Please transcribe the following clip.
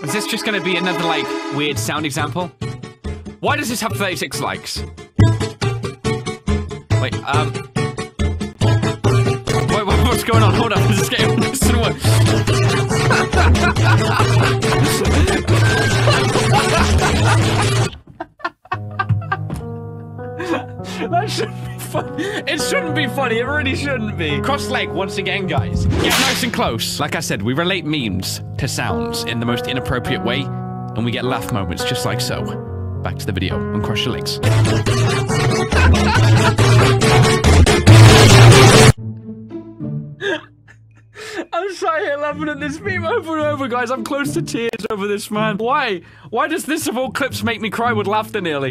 Is this just gonna be another, like, weird sound example? Why does this have 36 likes? Wait, um... Wait, what's going on? Hold up, this is getting worse and worse. that shouldn't be funny. It shouldn't be funny. It really shouldn't be. Cross leg once again, guys. Get nice and close. Like I said, we relate memes to sounds in the most inappropriate way, and we get laugh moments just like so. Back to the video and cross your legs. I'm sat here laughing at this meme over and over, guys. I'm close to tears over this, man. Why? Why does this of all clips make me cry with laughter nearly?